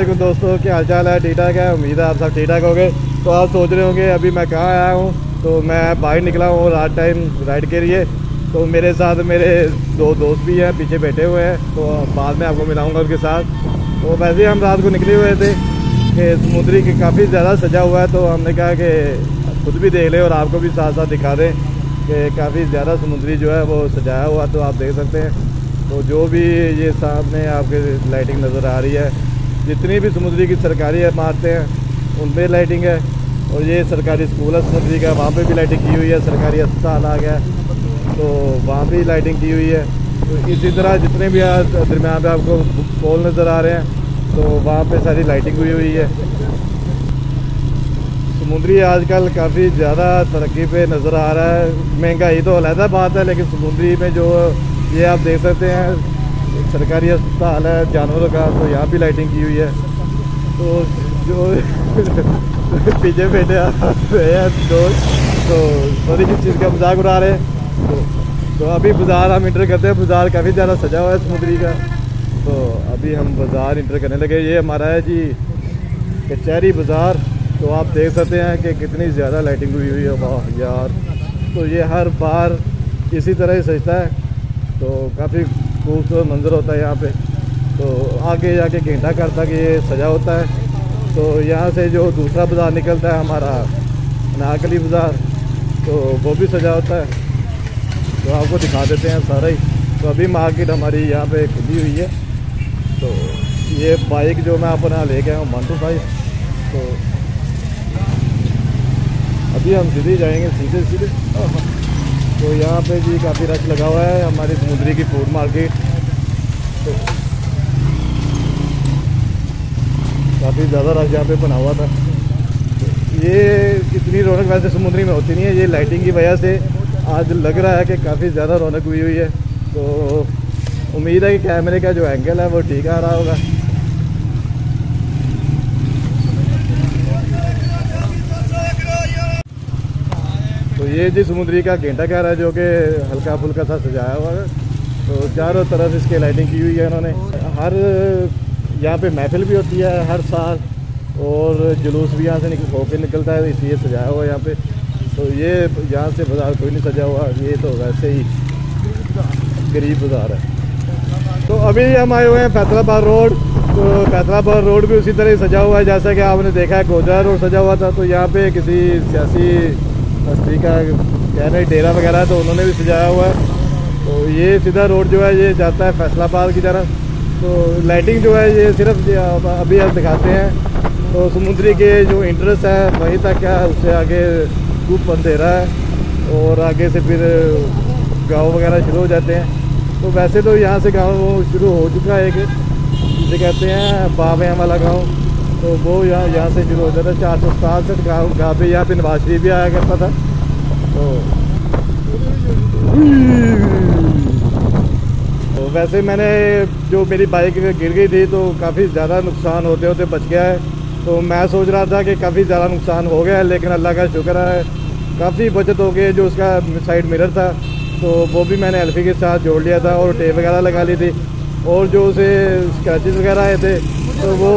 वालेकुम दोस्तों, क्या हाल चाल है? ठीक ठाक है? उम्मीद है आप सब ठीक ठाक होंगे। तो आप सोच रहे होंगे, अभी मैं कहाँ आया हूँ? तो मैं बाहर निकला हूँ रात टाइम राइड के लिए। तो मेरे साथ मेरे दो दोस्त भी हैं, पीछे बैठे हुए हैं। तो बाद में आपको मिलाऊँगा उनके साथ। तो वैसे ही हम रात को निकले हुए थे कि समुद्री की काफ़ी ज़्यादा सजा हुआ है। तो हमने कहा कि खुद भी देख लें और आपको भी साथ साथ दिखा दें कि काफ़ी ज़्यादा समुद्री जो है वो सजाया हुआ तो आप देख सकते हैं। तो जो भी ये सामने आपके लाइटिंग नज़र आ रही है जितनी भी समुद्री की सरकारी इमारतें हैं उन पर लाइटिंग है। और ये सरकारी स्कूल है, समुद्री का, वहाँ पे भी लाइटिंग की हुई है, सरकारी अस्पताल आ गया तो वहाँ भी लाइटिंग की हुई है। तो इसी तरह जितने भी दरमियान पे आपको पोल नज़र आ रहे हैं तो वहाँ पे सारी लाइटिंग हुई हुई है। समुद्री आजकल काफ़ी ज़्यादा तरक्की पे नज़र आ रहा है। महँगाई तो अलहदा बात है, लेकिन समुद्री में जो ये आप देख सकते हैं सरकारी अस्पताल है जानवरों का तो यहाँ भी लाइटिंग की हुई है। तो जो पीछे बैठे हैं दोस्त तो सॉरी किस चीज़ का मज़ाक उड़ा रहे हैं। तो, तो अभी बाज़ार हम इंटर करते हैं बाज़ार काफ़ी ज़्यादा सजा हुआ है समुद्री का। तो अभी हम बाज़ार इंटर करने लगे ये हमारा है जी कचहरी बाज़ार। तो आप देख सकते हैं कि कितनी ज़्यादा लाइटिंग हुई हुई है। वाह यार। तो ये हर बार इसी तरह ही सजता है। तो काफ़ी खूबसूरत मंजर होता है यहाँ पे। तो आगे जाके घंटा घर तक ये सजा होता है। तो यहाँ से जो दूसरा बाज़ार निकलता है हमारा नागली बाज़ार तो वो भी सजा होता है। तो आपको दिखा देते हैं सारा ही। तो अभी मार्केट हमारी यहाँ पे खुली हुई है। तो ये बाइक जो मैं अपना ले गया हूँ मंटू भाई। तो अभी हम सीधे जाएँगे, सीधे सीधे। तो यहाँ पे भी काफ़ी रश लगा हुआ है, हमारी समुद्री की फ़ूड मार्केट तो काफ़ी ज़्यादा रश यहाँ पे बना हुआ था। ये इतनी रौनक वैसे समुद्री में होती नहीं है, ये लाइटिंग की वजह से आज लग रहा है कि काफ़ी ज़्यादा रौनक हुई हुई है। तो उम्मीद है कि कैमरे का जो एंगल है वो ठीक आ रहा होगा। ये जी समुद्री का घंटा घर है जो कि हल्का फुल्का सा सजाया हुआ है। तो चारों तरफ़ इसके लाइटिंग की हुई है इन्होंने। हर यहाँ पे महफिल भी होती है हर साल और जुलूस भी यहाँ से निकल होके निकलता है, इसलिए सजाया हुआ है यहाँ पे। तो ये यहाँ से बाज़ार कोई नहीं सजा हुआ, ये तो वैसे ही गरीब बाज़ार है। तो अभी हम आए हुए हैं फैसलाबाद रोड। तो फैसलाबाद रोड भी उसी तरह सजा हुआ है, जैसा कि आपने देखा है गोजरा रोड सजा हुआ था। तो यहाँ पे किसी सियासी हस्ती का कह रहे डेरा वगैरह तो उन्होंने भी सजाया हुआ है। तो ये सीधा रोड जो है, ये जाता है फैसलाबाद की तरफ़। तो लाइटिंग जो है, ये सिर्फ़ अभी आप दिखाते हैं। तो समुद्री के जो इंटरेस्ट है, वहीं तक क्या उससे आगे धूप रहा है और आगे से फिर गाँव वगैरह शुरू हो जाते हैं। तो वैसे तो यहाँ से गाँव शुरू हो चुका है एक, जिसे कहते हैं बाबे वाला गाँव। तो वो यहाँ यहाँ से शुरू होता था चार सौ सतासठ गाँव गाँव पे यहाँ पे नवाज़ शरीफ भी आया करता था। तो तो वैसे मैंने जो मेरी बाइक गिर गई थी तो काफ़ी ज़्यादा नुकसान होते होते बच गया है। तो मैं सोच रहा था कि काफ़ी ज़्यादा नुकसान हो गया है, लेकिन अल्लाह का शुक्र है, काफ़ी बचत हो गई जो उसका साइड मिरर था। तो वो भी मैंने एल्फी के साथ जोड़ लिया था और टेप वगैरह लगा ली थी। और जो उसे स्क्रैचेस वगैरह आए थे तो वो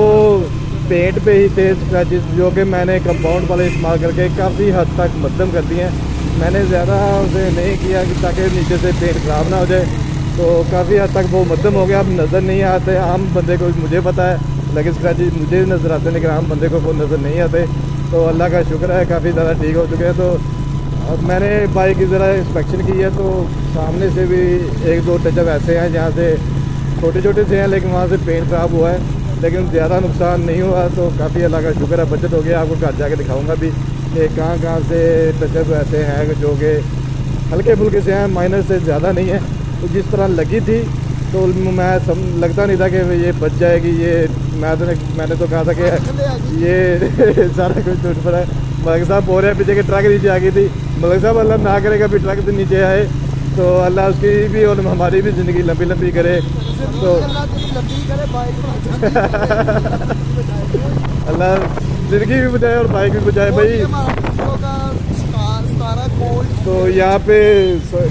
पेंट पे ही थे स्क्रैचेस जो कि मैंने कंपाउंड वाले इस्तेमाल करके काफ़ी हद तक मध्यम कर दिए हैं। मैंने ज़्यादा उसे नहीं किया कि ताकि नीचे से पेंट ख़राब ना हो जाए। तो काफ़ी हद तक वो मध्यम हो गया, अब नज़र नहीं आते। आम बंदे को मुझे पता है लेकिन स्क्रैचेज मुझे नज़र आते लेकिन आम बंदे को वो नज़र नहीं आते। तो अल्लाह का शुक्र है, काफ़ी ज़्यादा ठीक हो चुके हैं। तो अब मैंने बाइक की ज़रा इंस्पेक्शन की है तो सामने से भी एक दो टचअप ऐसे हैं जहाँ से छोटे छोटे से हैं, लेकिन वहाँ से पेंट ख़राब हुआ है। लेकिन ज़्यादा नुकसान नहीं हुआ तो काफ़ी अल्लाह का शुक्र है, बचत हो गया। आपको घर जाके दिखाऊँगा भी कि कहाँ कहाँ से टचअप ऐसे हैं जो कि हल्के फुल्के से हैं माइनर से ज़्यादा नहीं है। तो जिस तरह लगी थी तो मैं सम, लगता नहीं था कि ये बच जाएगी। ये, मैं तो मैंने तो कहा था कि ये सारा कुछ टूट पड़ा है। मलिक साहब बोल रहे हैं, पीछे के ट्रक नीचे आ गई थी। मलिक साहब, अल्लाह ना करेगा भी ट्रक से नीचे आए। तो अल्लाह उसकी भी और हमारी भी ज़िंदगी लंबी लंबी करे। तो अल्लाह ज़िंदगी भी बचाए और बाइक भी बचाए भाई। तो यहाँ पे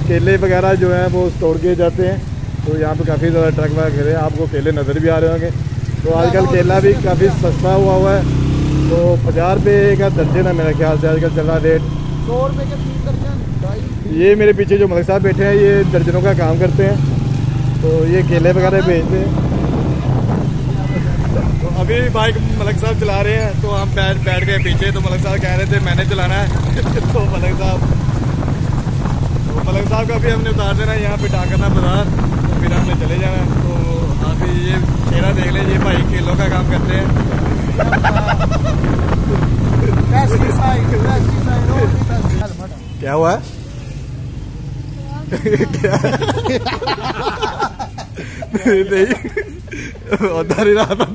केले वगैरह जो हैं वो स्टोर किए जाते हैं। तो यहाँ पे काफ़ी ज़्यादा ट्रक वगैरह आपको केले नज़र भी आ रहे होंगे। तो आजकल केला भी काफ़ी सस्ता हुआ हुआ है। तो पचास रुपये का दर्जन है मेरे ख्याल से आजकल चल रहा रेट सौ रुपए के तीन दर्जन ये मेरे पीछे जो मलिक साहब बैठे हैं ये दर्जनों का काम करते हैं। तो ये केले वगैरह बेचते हैं। तो अभी बाइक मलिक साहब चला रहे हैं तो हम बैठ बैठ गए पीछे। तो मलिक साहब कह रहे थे मैंने चलाना है। तो मलिक साहब तो मलिक साहब का भी हमने उतार देना है यहाँ पे डाकरना बाज़ार तो फिर हमने चले जाना है तो आप ये चेहरा देख लें ये भाई केलों का काम करते हैं पेस्टिसाइड पेस्टिसाइड ओनली पेस्टिसाइड क्या हुआ? क्या नहीं उधर रहा था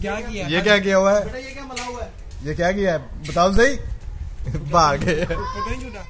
क्या किया ये क्या किया हुआ है? ये क्या मला हुआ है? ये क्या किया है? बताओ सही। भाग। है पता नहीं झूठा।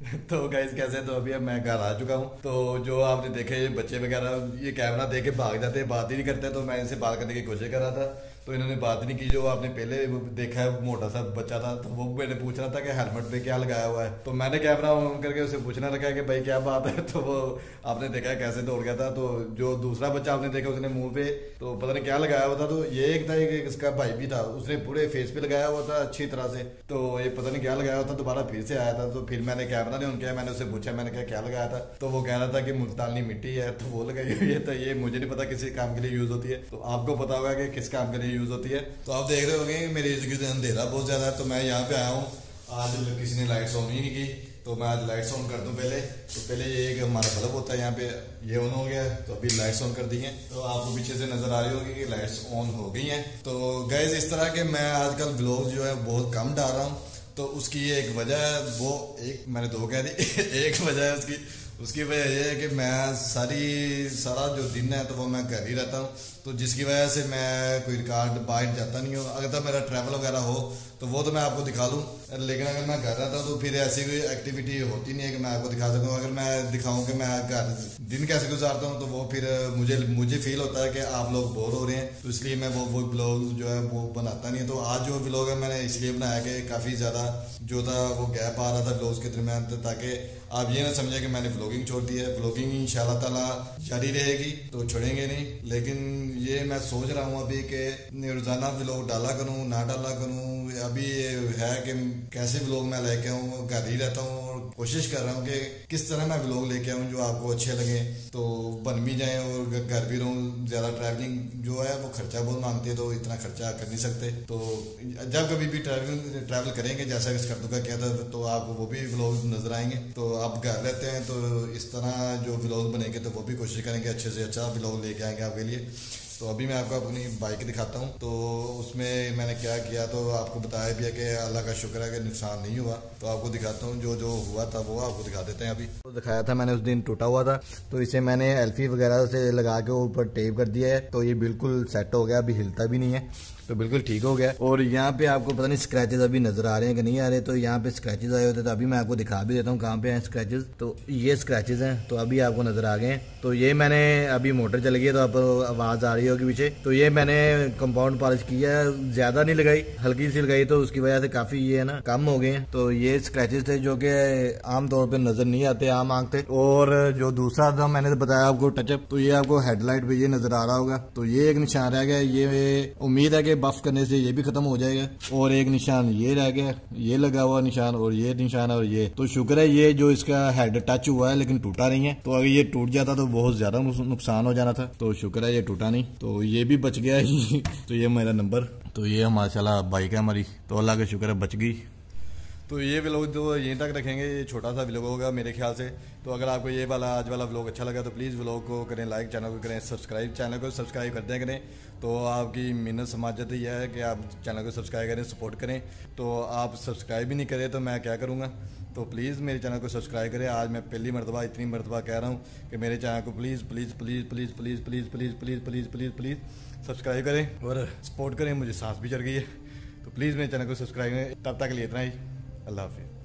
तो गाइस कैसे तो अभी मैं घर आ चुका हूँ। तो जो आपने देखे, ये बच्चे वगैरह, ये कैमरा देख के भाग जाते हैं, बात ही नहीं करते। तो मैं इनसे बात करने की कोशिश कर रहा था। तो इन्होंने बात नहीं की, जो आपने पहले देखा है मोटा सा बच्चा था। तो वो मैंने पूछ रहा था कि हेलमेट पे क्या लगाया हुआ है। तो मैंने कैमरा ऑन करके उसे पूछना लगा कि भाई, क्या बात है? तो वो आपने देखा कैसे दौड़ गया था। तो जो दूसरा बच्चा आपने देखा, उसने मुँह पे तो पता नहीं क्या लगाया हुआ था। तो ये एक था, एक इसका भाई भी था। उसने पूरे फेस पे लगाया हुआ था अच्छी तरह से। तो ये पता नहीं क्या लगाया हुआ था, दोबारा फिर से आया था। तो फिर मैंने कैमरा नहीं ऑन किया मैंने उसे पूछा, मैंने कहा, क्या लगाया था? तो वो कह रहा था कि मुल्तानी मिट्टी है तो वो लगाई हुई है तो ये मुझे नहीं पता किसी काम के लिए यूज़ होती है। तो आपको पता होगा कि किस काम के लिए यूज़ होती है। तो आप देख रहे होंगे मेरी इर्द अंधेरा बहुत ज़्यादा है तो मैं यहाँ पे आया हूँ। आज किसी ने लाइट्स ऑन ही नहीं की तो मैं आज लाइट्स ऑन कर दूँ पहले। तो पहले ये एक हमारा बल्ब होता है, यहाँ पे ये ऑन हो गया तो अभी लाइट्स ऑन कर दी हैं। तो आपको पीछे से नज़र आ रही होगी कि लाइट्स ऑन हो गई हैं। तो गैस इस तरह के मैं आजकल ब्लॉग जो है, बहुत कम डाल रहा हूँ। तो उसकी ये एक वजह है, वो एक, मैंने दो कह दी। एक वजह है उसकी उसकी वजह ये है कि मैं सारी, सारा जो दिन है तो वो मैं घर ही रहता हूँ। तो जिसकी वजह से मैं कोई रिकॉर्ड बाहर जाता नहीं हूँ। अगर तो मेरा ट्रैवल वगैरह हो तो वो तो मैं आपको दिखा लूँ लेकिन अगर मैं घर रहता तो फिर ऐसी कोई एक्टिविटी होती नहीं है कि मैं आपको दिखा सकूँ। अगर मैं दिखाऊँ कि मैं घर दिन कैसे गुजारता हूँ तो वो फिर मुझे मुझे फील होता है कि आप लोग बोर हो रहे हैं। तो इसलिए मैं वो वो ब्लॉग जो है वो बनाता नहीं तो आज जो ब्लॉग है मैंने इसलिए बनाया कि काफ़ी ज़्यादा जो था वो गैप आ रहा था ब्लॉग्स के दरमियान ताकि आप ये ना समझे कि मैंने ब्लॉगिंग छोड़ दी है। ब्लॉगिंग इन ताला जारी रहेगी तो छोड़ेंगे नहीं। लेकिन ये मैं सोच रहा हूँ अभी कि रोज़ाना ब्लॉग डाला करूँ, ना डाला करूँ अभी ये है कि कैसे व्लॉग मैं लेके आऊँ घर ही रहता हूँ और कोशिश कर रहा हूँ कि किस तरह मैं व्लॉग लेके आऊँ जो आपको अच्छे लगे। तो बन भी जाए और घर भी रहूँ। ज़्यादा ट्रैवलिंग जो है, वो खर्चा बहुत मांगती तो इतना खर्चा कर नहीं सकते। तो जब कभी भी ट्रैवलिंग ट्रैवल करेंगे, जैसा इस करतू का था तो आपको वो भी व्लॉग नज़र आएँगे। तो आप घर रहते हैं तो इस तरह जो व्लॉग बनेंगे तो वो भी कोशिश करेंगे अच्छे से अच्छा व्लॉग लेके आएँगे आपके लिए। तो अभी मैं आपको अपनी बाइक दिखाता हूँ। तो उसमें मैंने क्या किया तो आपको बताया भी है कि अल्लाह का शुक्र है कि नुकसान नहीं हुआ। तो आपको दिखाता हूँ जो जो हुआ था वो आपको दिखा देते हैं अभी। तो दिखाया था मैंने उस दिन टूटा हुआ था तो इसे मैंने एल्फी वगैरह से लगा के ऊपर टेप कर दिया है। तो ये बिल्कुल सेट हो गया, अभी हिलता भी नहीं है। तो बिल्कुल ठीक हो गया। और यहाँ पे आपको पता नहीं स्क्रैचेस अभी नज़र आ रहे हैं कि नहीं आ रहे तो यहाँ पे स्क्रैचेस आए होते तो अभी मैं आपको दिखा भी देता हूँ कहाँ पे हैं स्क्रैचेस तो ये स्क्रैचेस हैं तो अभी आपको नज़र आ गए हैं। तो ये मैंने अभी मोटर चल गई है तो आप आवाज़ आ रही होगी पीछे। तो ये मैंने कंपाउंड पॉलिश किया है, ज़्यादा नहीं लगाई, हल्की सी लगाई तो उसकी वजह से काफ़ी ये है ना, कम हो गए हैं। तो ये स्क्रैचेस थे जो कि आमतौर पर नज़र नहीं आते, आम आँख थे और जो दूसरा था, मैंने तो बताया आपको टचअप तो ये आपको हेडलाइट पे ये नज़र आ रहा होगा। तो ये एक निशान रह गया, ये उम्मीद है कि बफ करने से ये भी खत्म हो जाएगा। और एक निशान ये रह गया, ये लगा हुआ निशान और ये निशान और ये। तो शुक्र है ये जो इसका हेड टच हुआ है, लेकिन टूटा नहीं है। तो अगर ये टूट जाता तो बहुत ज़्यादा नुकसान हो जाना था। तो शुक्र है ये टूटा नहीं। तो ये भी बच गया तो ये मेरा नंबर तो ये माशाल्लाह बाइक है हमारी। तो अल्लाह का शुक्र है बच गई। तो ये व्लॉग जो यहीं तक रखेंगे ये छोटा सा व्लॉग होगा मेरे ख्याल से तो अगर आपको ये वाला आज वाला व्लॉग अच्छा लगा तो प्लीज़ व्लॉग को करें लाइक चैनल को करें सब्सक्राइब चैनल को सब्सक्राइब करते हैं करें तो आपकी मिन्नत समाजत यह है कि आप चैनल को सब्सक्राइब करें सपोर्ट करें तो आप सब्सक्राइब भी नहीं करें तो मैं क्या करूँगा तो प्लीज़ मेरे चैनल को सब्सक्राइब करें आज मैं पहली मरतबा इतनी मरतबा कह रहा हूँ कि मेरे चैनल को please please please please please please please please please please please subscribe करें और सपोर्ट करें मुझे सांस भी चढ़ गई है तो प्लीज़ मेरे चैनल को सब्सक्राइब करें तब तक लिए इतना ही I love you.